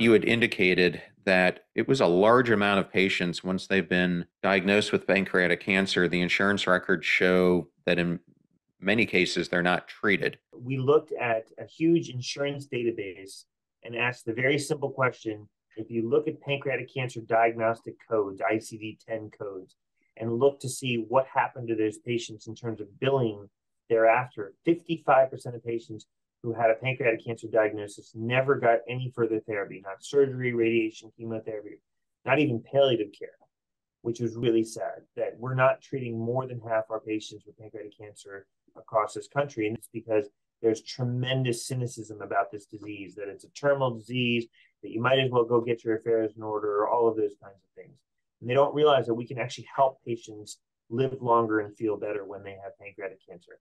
you had indicated that it was a large amount of patients once they've been diagnosed with pancreatic cancer. The insurance records show that in many cases they're not treated. We looked at a huge insurance database and asked the very simple question if you look at pancreatic cancer diagnostic codes, ICD 10 codes, and look to see what happened to those patients in terms of billing thereafter, 55% of patients who had a pancreatic cancer diagnosis never got any further therapy, not surgery, radiation, chemotherapy, not even palliative care, which was really sad that we're not treating more than half our patients with pancreatic cancer across this country. And it's because there's tremendous cynicism about this disease, that it's a terminal disease, that you might as well go get your affairs in order, all of those kinds of things. And they don't realize that we can actually help patients live longer and feel better when they have pancreatic cancer.